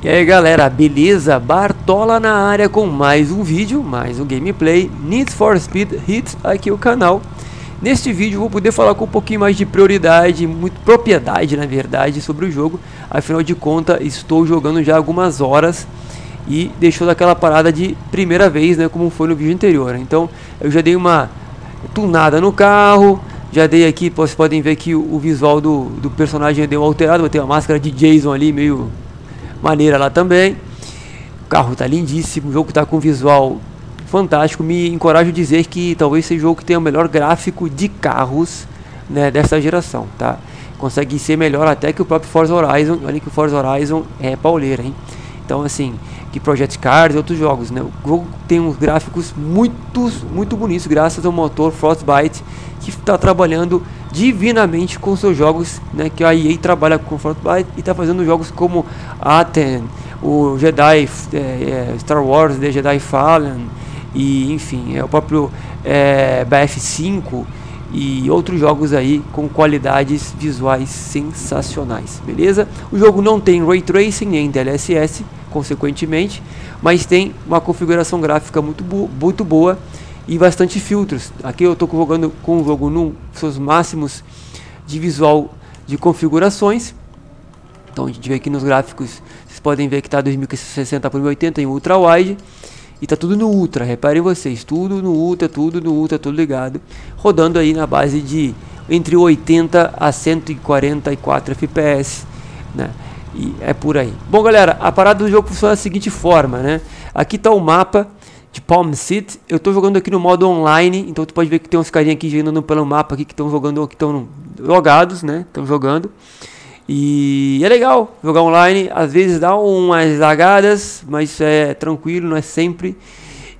E aí galera, beleza? Bartola na área com mais um vídeo, mais um gameplay Need for Speed Hits aqui o canal. Neste vídeo vou poder falar com um pouquinho mais de prioridade, muito propriedade na verdade sobre o jogo. Afinal de contas estou jogando já algumas horas e deixou daquela parada de primeira vez, né, como foi no vídeo anterior. Então eu já dei uma tunada no carro, já dei aqui, vocês podem ver que o visual do, do personagem deu alterado, vai ter uma máscara de Jason ali meio maneira lá também. O carro tá lindíssimo, o jogo tá com visual fantástico. Me encorajo a dizer que talvez seja o jogo que tenha o melhor gráfico de carros né, dessa geração, tá? Consegue ser melhor até que o próprio Forza Horizon. Olha que o Forza Horizon é pauleira, hein? Então, assim, que Project Cars e outros jogos, né? O jogo tem uns gráficos muito, muito bonitos, graças ao motor Frostbite, que está trabalhando divinamente com seus jogos, né? Que a EA trabalha com Frostbite e está fazendo jogos como Aten, o Jedi, é, é, Star Wars The Jedi Fallen, e enfim, é o próprio é, BF5 e outros jogos aí com qualidades visuais sensacionais, beleza? O jogo não tem Ray Tracing nem DLSS, consequentemente, mas tem uma configuração gráfica muito, bo muito boa e bastante filtros. Aqui eu estou jogando com o jogo nos seus máximos de visual de configurações. Então a gente vê aqui nos gráficos, vocês podem ver que está 2060 por 1080 em ultra wide e tá tudo no ultra. Reparem vocês, tudo no ultra, tudo no ultra, tudo ligado, rodando aí na base de entre 80 a 144 FPS, né? E é por aí. Bom, galera, a parada do jogo funciona da seguinte forma, né? Aqui está o mapa de Palm City. Eu estou jogando aqui no modo online, então tu pode ver que tem uns carinha aqui andando pelo mapa aqui que estão jogando, que estão logados, né? Estão jogando. E é legal jogar online, às vezes dá umas lagadas, mas é tranquilo, não é sempre.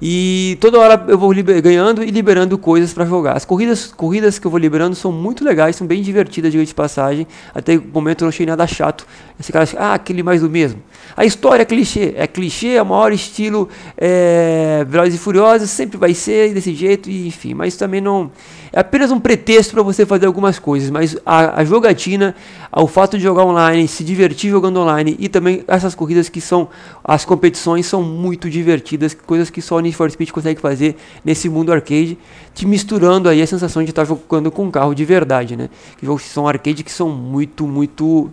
E toda hora eu vou ganhando e liberando coisas para jogar. As corridas, corridas que eu vou liberando são muito legais, são bem divertidas, diga de passagem. Até o momento eu não achei nada chato. Esse cara, ah, aquele mais do mesmo. A história é clichê, é clichê, é o maior estilo é, Velozes e Furiosos, sempre vai ser desse jeito, e, enfim. Mas também não é apenas um pretexto para você fazer algumas coisas, mas a, a jogatina, o fato de jogar online, se divertir jogando online e também essas corridas que são as competições são muito divertidas, coisas que só o Need for Speed consegue fazer nesse mundo arcade, te misturando aí a sensação de estar jogando com um carro de verdade, né? Que que são arcade que são muito, muito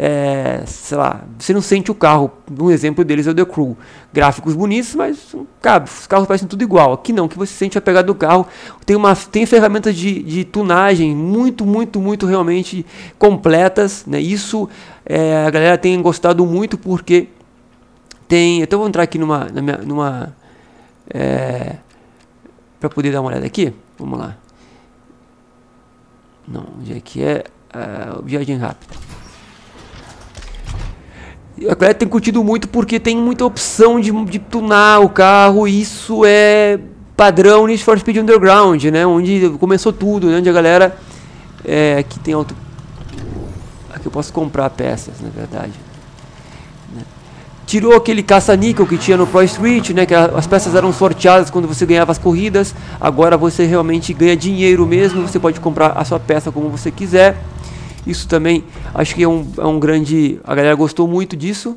é, sei lá, você não sente o carro. Um exemplo deles é o The Crew. Gráficos bonitos, mas os carros parecem tudo igual. Aqui não, que você sente a pegada do carro. Tem, uma, tem ferramentas de, de tunagem muito, muito, muito realmente completas. Né? Isso é, a galera tem gostado muito porque tem. Então vou entrar aqui numa. numa é, para poder dar uma olhada aqui. Vamos lá. Não, onde é que é? Uh, viagem rápida a galera tem curtido muito porque tem muita opção de, de tunar o carro. E isso é padrão Need for Speed Underground, né? Onde começou tudo, né? Onde a galera é, aqui tem auto aqui eu posso comprar peças, na verdade. Né? Tirou aquele caça-níquel que tinha no Pro Street, né? Que as peças eram sorteadas quando você ganhava as corridas. Agora você realmente ganha dinheiro mesmo. Você pode comprar a sua peça como você quiser. Isso também acho que é um, é um grande. A galera gostou muito disso.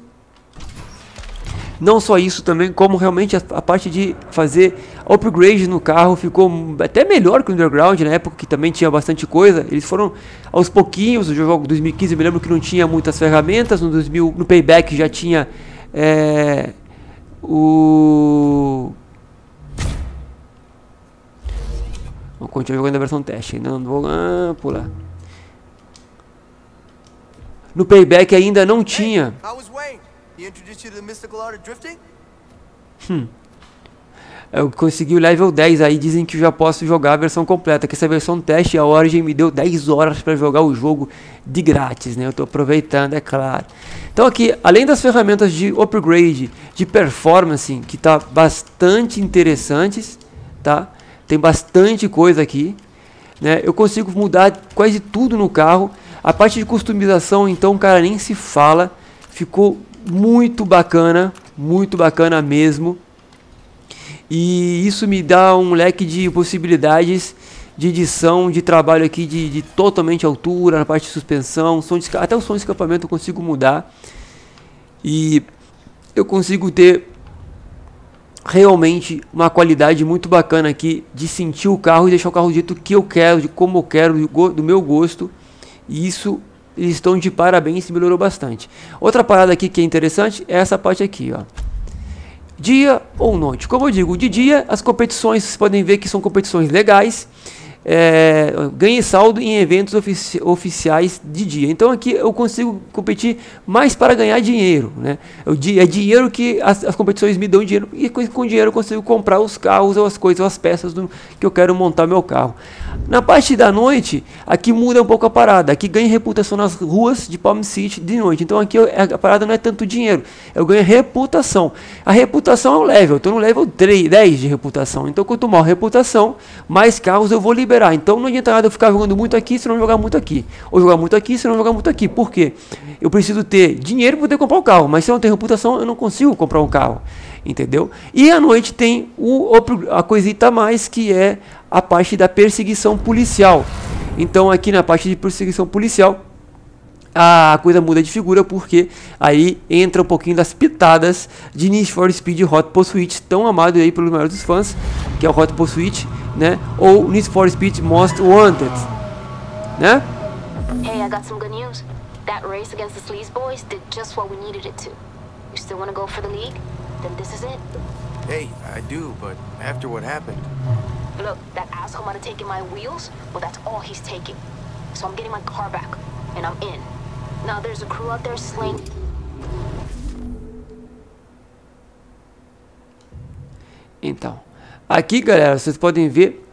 Não só isso também, como realmente a, a, parte de fazer upgrade no carro ficou até melhor que o Underground, na época que também tinha bastante coisa. Eles foram aos pouquinhos, o jogo 2015 eu me lembro que não tinha muitas ferramentas, no 2000, no Payback já tinha é, o... Vamos continuar jogando a versão teste, não vou ah, pular. No Payback ainda não tinha. Hum. Eu consegui o level 10 aí, dizem que já posso jogar a versão completa, que essa versão teste, a Origin me deu 10 horas para jogar o jogo de grátis, né? Eu estou aproveitando, é claro. Então aqui, além das ferramentas de upgrade, de performance, que tá bastante interessantes, tá? Tem bastante coisa aqui, né? Eu consigo mudar quase tudo no carro a parte de customização, então, cara, nem se fala. Ficou muito bacana, muito bacana mesmo. E isso me dá um leque de possibilidades de edição, de trabalho aqui de, de totalmente altura, na parte de suspensão, som de, até o som de escapamento eu consigo mudar. E eu consigo ter realmente uma qualidade muito bacana aqui de sentir o carro e deixar o carro do jeito que eu quero, de como eu quero, do meu gosto. E isso eles estão de parabéns, melhorou bastante. Outra parada aqui que é interessante é essa parte aqui, ó. Dia ou noite. Como eu digo, de dia as competições, vocês podem ver que são competições legais é, ganhe saldo em eventos ofici oficiais de dia. Então aqui eu consigo competir mais para ganhar dinheiro. Né? Eu, é dinheiro que as, as, competições me dão dinheiro e com, com, dinheiro eu consigo comprar os carros ou as coisas, ou as peças do, que eu quero montar meu carro. Na parte da noite, aqui muda um pouco a parada. Aqui ganha reputação nas ruas de Palm City de noite. Então aqui eu, a parada não é tanto dinheiro, eu ganho reputação. A reputação é o level, eu estou no level 3, 10 de reputação. Então quanto maior reputação, mais carros eu vou liberar liberar. Então não adianta nada eu ficar jogando muito aqui se não jogar muito aqui. Ou jogar muito aqui se não jogar muito aqui. Por quê? Eu preciso ter dinheiro para poder comprar um carro. Mas se eu não tenho reputação, eu não consigo comprar um carro. Entendeu? E à noite tem o, a coisita mais que é a parte da perseguição policial. Então aqui na parte de perseguição policial a coisa muda de figura porque aí entra um pouquinho das pitadas de Need for Speed Hot Pursuit, tão amado aí pelos maiores dos fãs, que é o Hot Pursuit, né? Ou Need for Speed Most Wanted, né? Hey, I got some good news. That race against the Sleaze boys did just what we needed it to. You still want to go for the league? Then this is it. Hey, I do, but after what happened. Look, that asshole might have taken my wheels. Well, that's all he's taking. So I'm getting my car back, and I'm in. Now there's a crew out there slaying. Então, aqui galera, vocês podem ver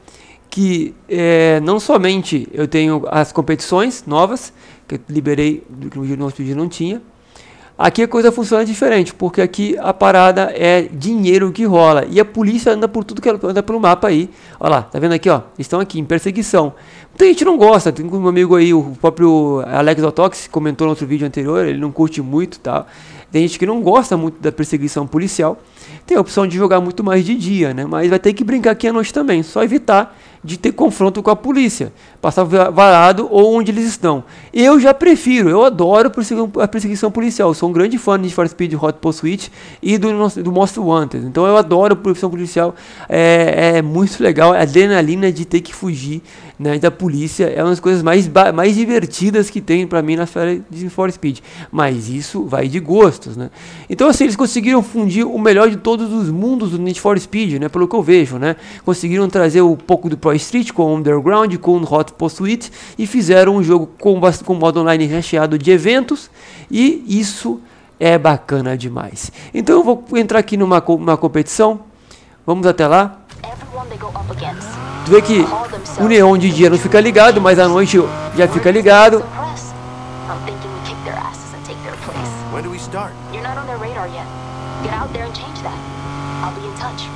que é, não somente eu tenho as competições novas, que eu liberei, que no outro dia não tinha, Aqui a coisa funciona diferente, porque aqui a parada é dinheiro que rola. E a polícia anda por tudo que anda pelo mapa aí. Olha lá, tá vendo aqui, ó? Estão aqui em perseguição. Muita gente não gosta. Tem um amigo aí, o próprio Alex Otox, comentou no outro vídeo anterior, ele não curte muito tal. Tem gente que não gosta muito da perseguição policial. Tem a opção de jogar muito mais de dia, né? Mas vai ter que brincar aqui à noite também. Só evitar de ter confronto com a polícia, passar varado ou onde eles estão. Eu já prefiro, eu adoro a perseguição policial, sou um grande fã de For Speed Hot Pursuit e do, do Most Wanted, então eu adoro a perseguição policial, é, é muito legal, a adrenalina de ter que fugir né, da polícia é uma das coisas mais, mais divertidas que tem para mim na série de For Speed, mas isso vai de gostos, né? Então assim, eles conseguiram fundir o melhor de todos os mundos do Need for Speed, né, pelo que eu vejo, né? Conseguiram trazer um pouco do Pro Street, com Underground, com Hot Pursuit e fizeram um jogo com, com modo online recheado de eventos e isso é bacana demais. Então eu vou entrar aqui numa, numa competição, vamos até lá. Tu vê que o neon de dia não fica ligado, mas à noite já fica ligado. When do we start? You're not on their radar yet. Get out there and change that. I'll be in touch.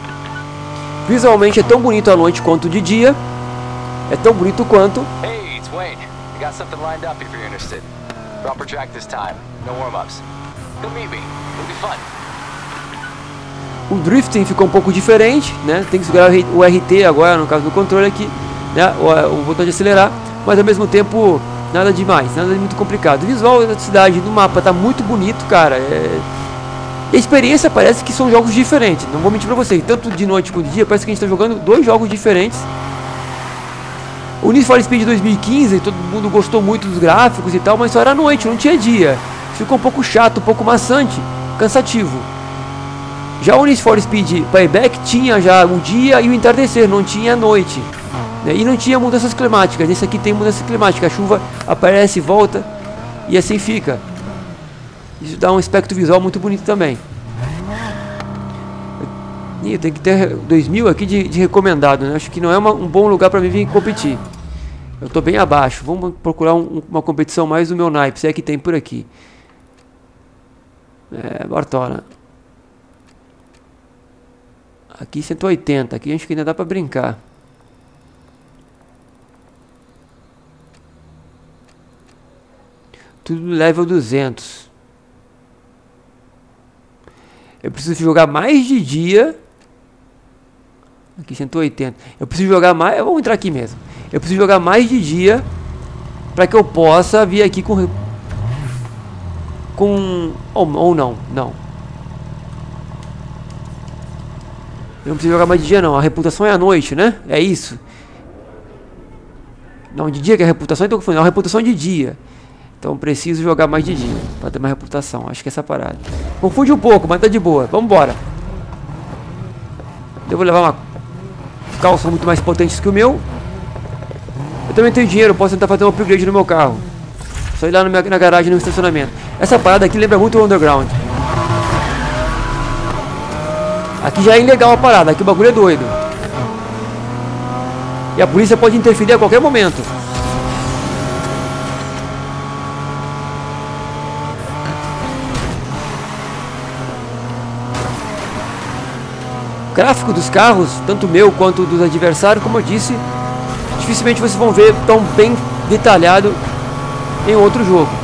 Visualmente é tão bonito à noite quanto de dia. É tão bonito quanto. Hey, it's Wayne. I got something lined up if you're interested. Proper track this time. No warm-ups. Come meet me. It'll be fun. O drifting ficou um pouco diferente, né? Tem que segurar o RT agora, no caso do controle aqui, né? O, o botão de acelerar, mas ao mesmo tempo nada demais, nada muito complicado. O visual da cidade do mapa tá muito bonito, cara. É a experiência parece que são jogos diferentes. Não vou mentir pra vocês. Tanto de noite quanto de dia, parece que a gente tá jogando dois jogos diferentes. O Need for Speed 2015, todo mundo gostou muito dos gráficos e tal, mas só era noite, não tinha dia. Ficou um pouco chato, um pouco maçante, cansativo. Já o Need for Speed Payback tinha já o dia e o entardecer, não tinha a noite. Né? E não tinha mudanças climáticas. Esse aqui tem mudança climática. A chuva aparece e volta e assim fica. Isso dá um aspecto visual muito bonito também. E tem que ter 2000 aqui de, de recomendado, né? Acho que não é uma, um bom lugar para mim vir competir. Eu estou bem abaixo. Vamos procurar um, uma competição mais do meu naipe, se é que tem por aqui. É, Bartola. Aqui 180, aqui acho que ainda dá para brincar. Tudo level 200. Eu preciso jogar mais de dia. Aqui 180. Eu preciso jogar mais. Vamos entrar aqui mesmo. Eu preciso jogar mais de dia para que eu possa vir aqui com com ou, ou não, não. Eu não preciso jogar mais de dia não, a reputação é à noite, né? É isso. Não, de dia que é a reputação, então não, a reputação é de dia. Então preciso jogar mais de dia, para ter mais reputação. Acho que é essa parada. Confunde um pouco, mas tá de boa. Eu vou levar uma calça muito mais potente que o meu. Eu também tenho dinheiro, posso tentar fazer um upgrade no meu carro. Só ir lá na garagem, no estacionamento. Essa parada aqui lembra muito o Underground. Aqui já é ilegal a parada, aqui o bagulho é doido. E a polícia pode interferir a qualquer momento. O gráfico dos carros, tanto meu quanto dos adversários, como eu disse, dificilmente vocês vão ver tão bem detalhado em outro jogo.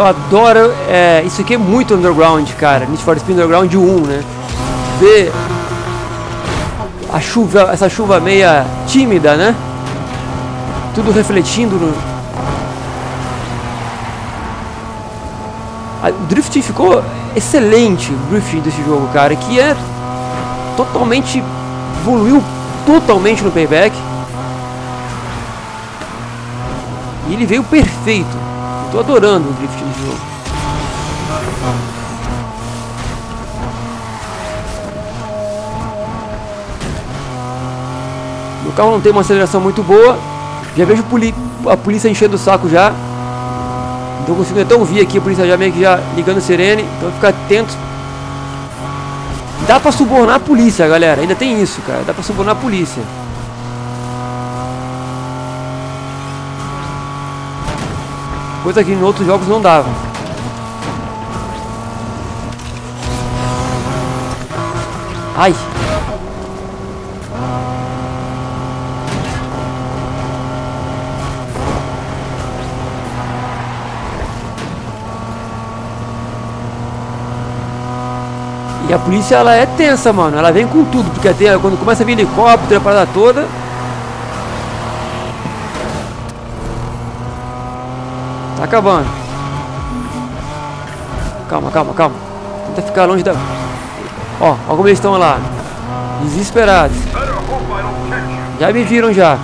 Eu adoro. É, isso aqui é muito underground, cara. Need for Speed Underground 1, né? Ver a chuva, essa chuva meia tímida, né? Tudo refletindo no. O drifting ficou excelente, o drifting desse jogo, cara. Que é totalmente. evoluiu totalmente no payback. E ele veio perfeito. Tô adorando o drift no jogo. O carro não tem uma aceleração muito boa. Já vejo a polícia enchendo o saco já. Então consigo até ouvir aqui a polícia já meio que já ligando o sirene. Então fica atento. Dá pra subornar a polícia, galera. Ainda tem isso, cara. Dá pra subornar a polícia. Coisa que em outros jogos não dava. Ai! E a polícia ela é tensa, mano. Ela vem com tudo, porque até quando começa a vir helicóptero, a parada toda, acabando. Calma, calma, calma. Tenta ficar longe da... Ó, ó como eles estão lá. Desesperados. Já me viram já.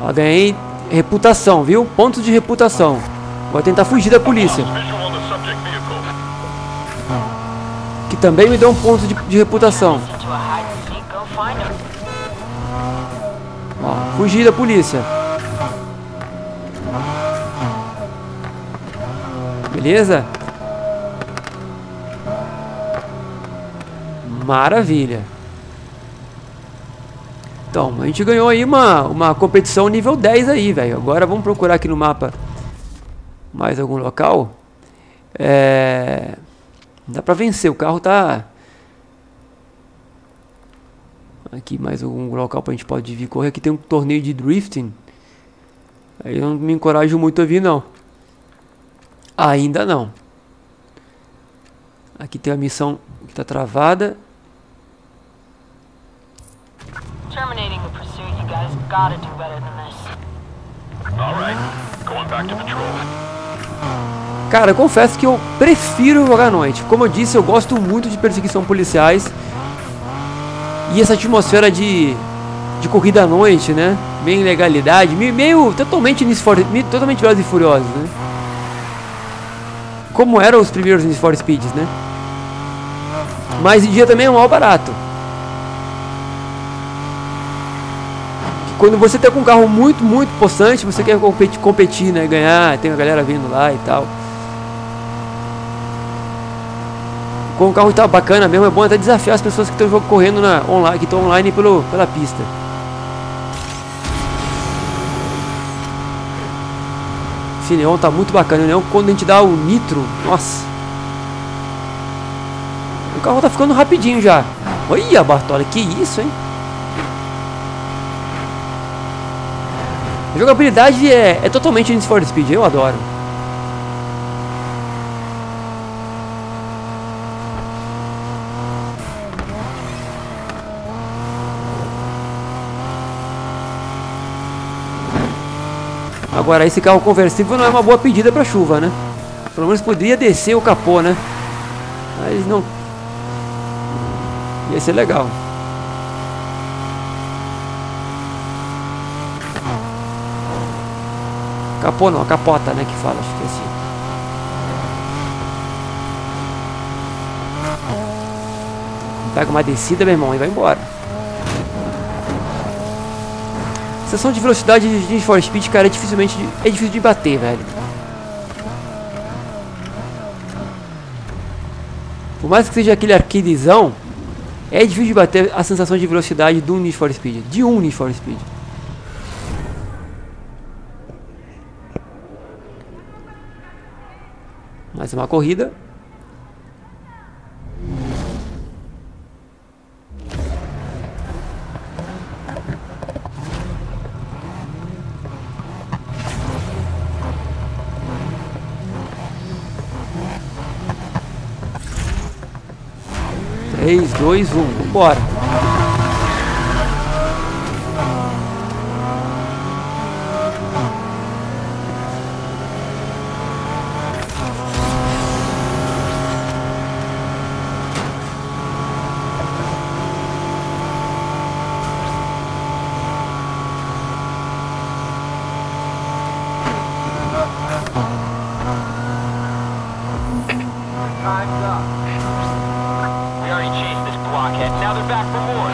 Ó, ganhei reputação, viu? Pontos de reputação. Vou tentar fugir da polícia. Que também me deu um ponto de, de reputação. Fugir da polícia. Beleza? Maravilha. Então, a gente ganhou aí uma, uma competição nível 10 aí, velho. Agora vamos procurar aqui no mapa mais algum local. É... Dá pra vencer, o carro tá Aqui mais algum local pra gente pode vir correr. Aqui tem um torneio de drifting. Aí eu não me encorajo muito a vir não. Ainda não. Aqui tem a missão que tá travada. Terminating the pursuit, you guys gotta do better than this. Alright, going back to patrol. Cara, eu confesso que eu prefiro jogar à noite. Como eu disse, eu gosto muito de perseguição policiais. E essa atmosfera de, de corrida à noite, né? Meio ilegalidade, meio, totalmente, totalmente velozes e furiosos, né? como eram os primeiros Need for Speeds, né? Mas em dia também é um mal barato. Quando você tá com um carro muito, muito possante, você quer competir né? Ganhar, tem a galera vindo lá e tal. Com o carro tá bacana mesmo, é bom até desafiar as pessoas que estão correndo na online, que estão online pelo, pela pista. Esse neon tá muito bacana, o quando a gente dá o nitro, nossa. O carro tá ficando rapidinho já. Olha, Bartola, que isso, hein? A jogabilidade é, é totalmente Need for Speed, eu adoro. Agora, esse carro conversível não é uma boa pedida para chuva, né? Pelo menos poderia descer o capô, né? Mas não. Ia ser legal. Capô não, capota, né? Que fala, acho que é assim. Pega uma descida, meu irmão, e vai embora. Sensação de velocidade de Need for Speed, cara, é dificilmente é difícil de bater, velho. Por mais que seja aquele arcadezão, é difícil de bater a sensação de velocidade do Need for Speed, de um Need for Speed. Mais uma corrida. Três, dois, um, bora.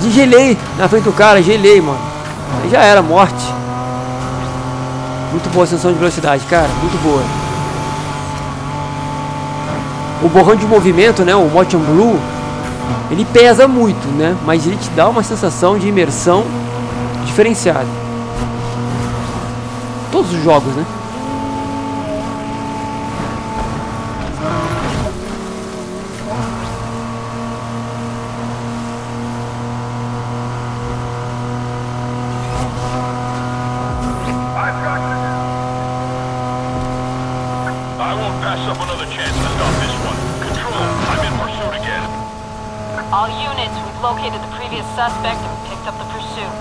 Degelei na frente do cara, gelei, mano. Aí já era, morte. Muito boa a sensação de velocidade, cara. Muito boa. O borrão de movimento, né? O Motion Blue ele pesa muito, né? Mas ele te dá uma sensação de imersão diferenciada. Todos os jogos, né? Suspect and picked up the pursuit.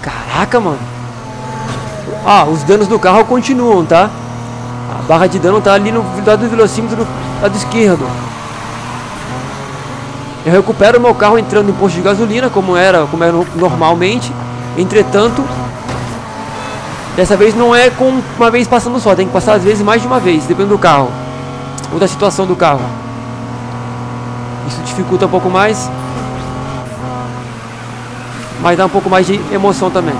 Caraca, mano. Ah, os danos do carro continuam, tá? A barra de dano tá ali no lado do velocímetro do lado esquerdo. Eu recupero meu carro entrando em posto de gasolina, como era, como era normalmente. Entretanto, dessa vez não é com uma vez passando só, tem que passar às vezes mais de uma vez, dependendo do carro ou da situação do carro. Isso dificulta um pouco mais, mas dá um pouco mais de emoção também.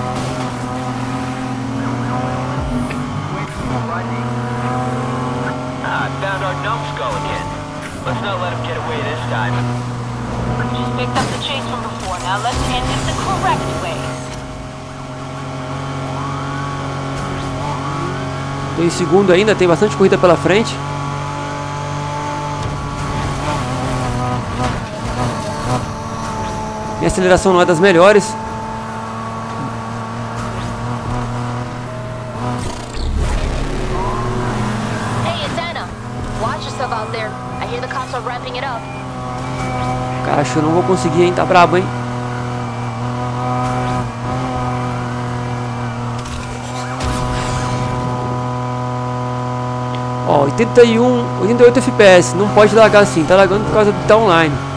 Tem segundo ainda, tem bastante corrida pela frente. Minha aceleração não é das melhores. Cara, acho que eu não vou conseguir, hein? Tá brabo, hein? Ó, 81, 88 FPS. Não pode lagar assim. Tá lagando por causa do tá online.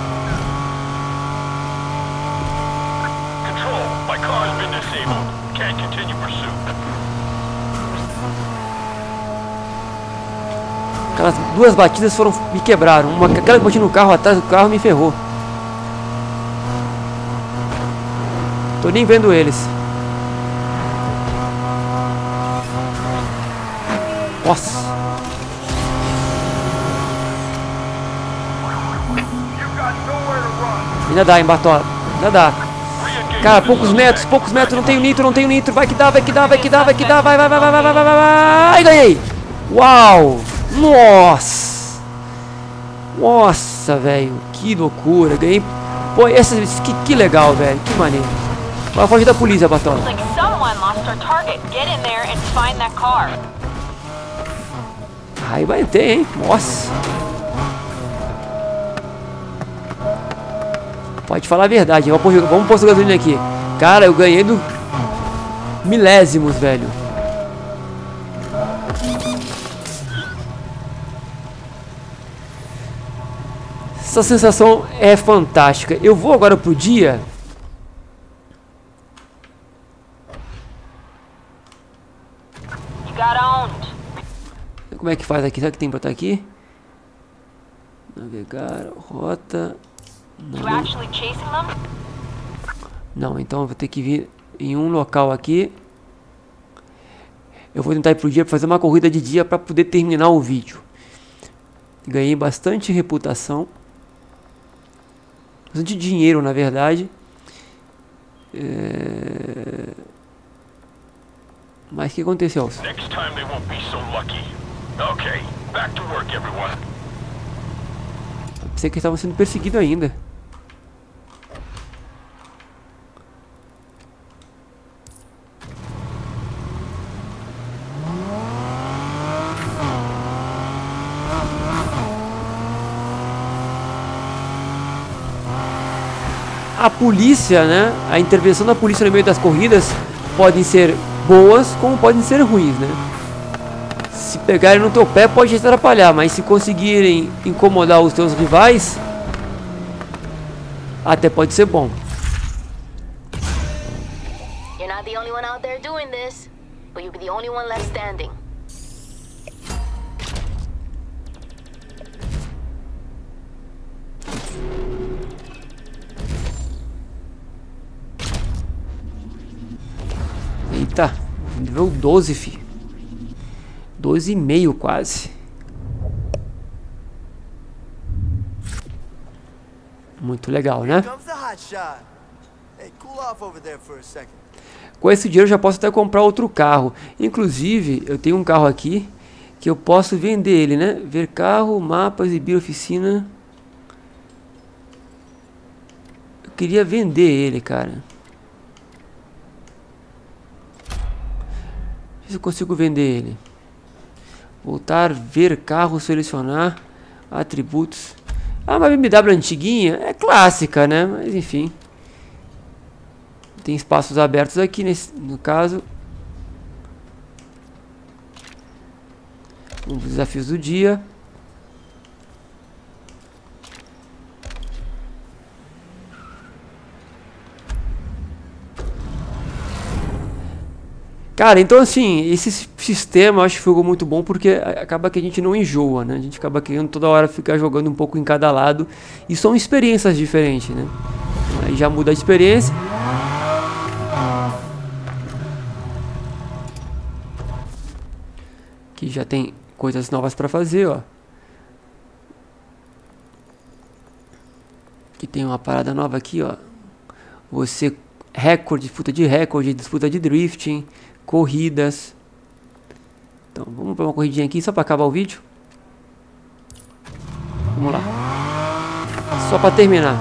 Aquelas duas batidas foram me quebraram. Uma, aquela que bati no carro atrás do carro me ferrou. Tô nem vendo eles. Nossa. Ainda dá, hein, Bartola. Ainda dá. Cara, poucos metros, poucos metros, não tenho nitro, não tenho nitro. Vai que dá, vai que dá, vai que dá, vai que dá. Vai, vai, vai, vai, vai, vai, vai, vai. Ai, ganhei. Uau. Nossa. Nossa, velho. Que loucura. Ganhei. Pô, essa, que, que legal, velho. Que maneiro. Vai fugir da polícia, Bartola. Aí vai ter, hein? Nossa. Pode falar a verdade. Vamos pôr, gasolina aqui. Cara, eu ganhei do milésimos, velho. Essa sensação é fantástica. Eu vou agora pro dia. Como é que faz aqui? Será que tem pra botar aqui? Navegar, rota. Não. Não, então eu vou ter que vir em um local aqui. Eu vou tentar ir pro dia para fazer uma corrida de dia para poder terminar o vídeo. Ganhei bastante reputação. Bastante dinheiro, na verdade. É... Mas o que aconteceu? Next time they won't be so lucky. Okay, back to work everyone. Pensei que estavam sendo perseguidos ainda. Polícia, né? A intervenção da polícia no meio das corridas podem ser boas como podem ser ruins, né? Se pegarem no teu pé pode te atrapalhar, mas se conseguirem incomodar os teus rivais, até pode ser bom. You're not the only one out there doing this, but you'll be the only one left standing. Eita, nível 12, fi. 12,5 quase. Muito legal, né? Com esse dinheiro eu já posso até comprar outro carro. Inclusive, eu tenho um carro aqui que eu posso vender ele, né? Ver carro, mapa, exibir oficina. Eu queria vender ele, cara. Se eu consigo vender ele. Voltar, ver carro, selecionar atributos. Ah, uma BMW antiguinha é clássica, né? Mas enfim. Tem espaços abertos aqui nesse, no caso. Um dos desafios do dia. Cara, então assim, esse sistema eu acho que ficou muito bom porque acaba que a gente não enjoa, né? A gente acaba querendo toda hora ficar jogando um pouco em cada lado e são experiências diferentes, né? Aí já muda a experiência. Que já tem coisas novas para fazer, ó. Que tem uma parada nova aqui, ó. Você recorde, disputa de recorde, disputa de drifting corridas. Então, vamos para uma corridinha aqui só para acabar o vídeo. Vamos lá. Só para terminar.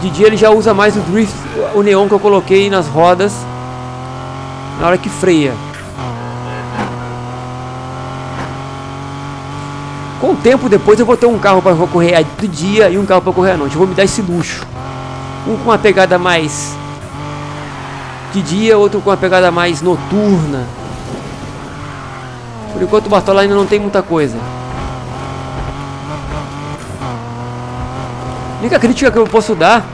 De dia ele já usa mais o drift, o neon que eu coloquei nas rodas na hora que freia. Com o tempo depois eu vou ter um carro para correr de dia e um carro para correr à noite. Eu vou me dar esse luxo. Um com uma pegada mais de dia, outro com uma pegada mais noturna. Por enquanto o Bartola ainda não tem muita coisa. A única crítica que eu posso dar,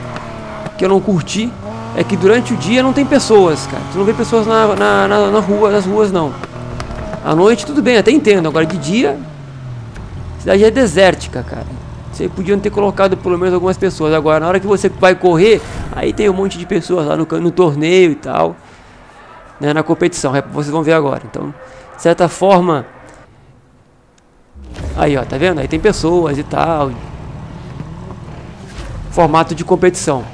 que eu não curti, é que durante o dia não tem pessoas, cara. Tu não vê pessoas na, na, na, na rua, nas ruas não. À noite tudo bem, até entendo. Agora de dia, a cidade é desértica, cara. Você podiam ter colocado pelo menos algumas pessoas. Agora, na hora que você vai correr, aí tem um monte de pessoas lá no, no torneio e tal. Né, na competição, é, vocês vão ver agora. Então, de certa forma. Aí, ó, tá vendo? Aí tem pessoas e tal. Formato de competição.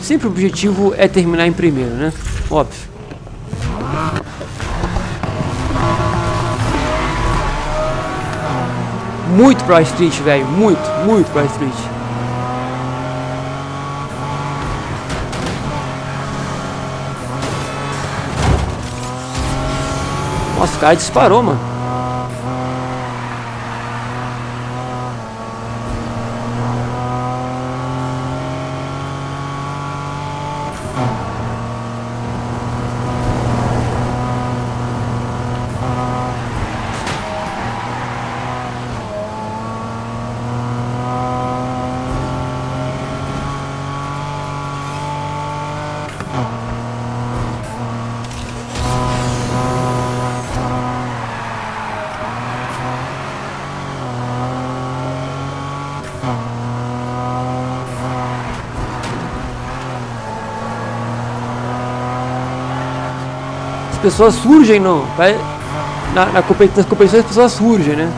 Sempre o objetivo é terminar em primeiro, né? Óbvio. Muito Pro Street, velho. Muito, muito Pro Street. Nossa, o cara disparou, mano. Pessoas surgem vai, na, na competição, nas competições as pessoas surgem, né?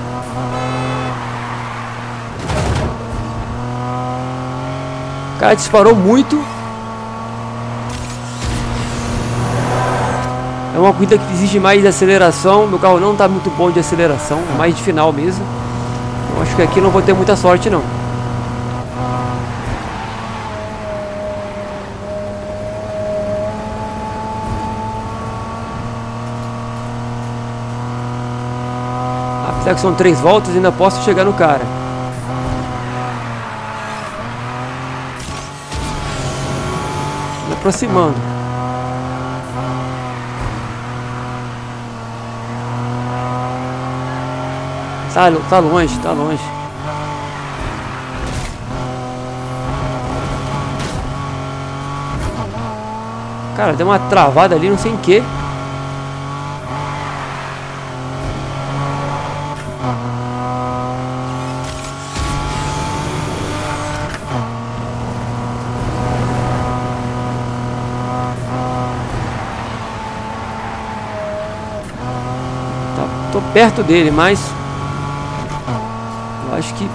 O cara disparou muito. É uma corrida que exige mais de aceleração. Meu carro não está muito bom de aceleração, é mais de final mesmo. Eu acho que aqui não vou ter muita sorte não. Será que são três voltas e ainda posso chegar no cara? Me aproximando. Tá, tá longe, tá longe. Cara, deu uma travada ali, não sei em que. Tô perto dele, mas eu acho que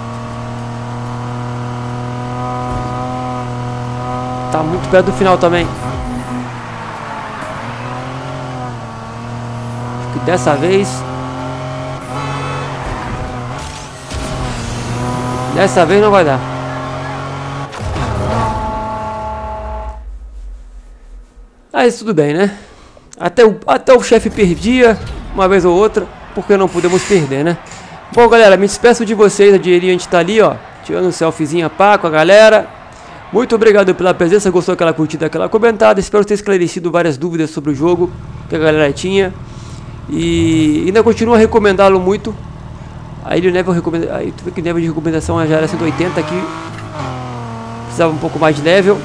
tá muito perto do final também. Acho que dessa vez Dessa vez não vai dar. Mas tudo bem, né? Até o, até o chefe perdia, uma vez ou outra porque não podemos perder, né? Bom, galera, me despeço de vocês. A Dieriante tá ali, ó, tirando um selfiezinha pá com a galera. Muito obrigado pela presença, gostou daquela curtida, aquela comentada. Espero ter esclarecido várias dúvidas sobre o jogo que a galera tinha. E ainda continuo a recomendá-lo muito. Aí ele level recomenda, aí tu vê que nível de recomendação já era 180 aqui. Precisava um pouco mais de level.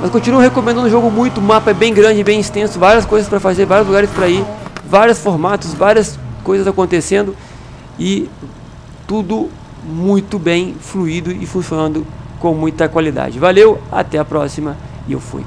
Mas continuo recomendando o jogo muito, o mapa é bem grande, bem extenso, várias coisas para fazer, vários lugares para ir vários formatos, várias coisas acontecendo e tudo muito bem fluido e funcionando com muita qualidade. Valeu, até a próxima e eu fui.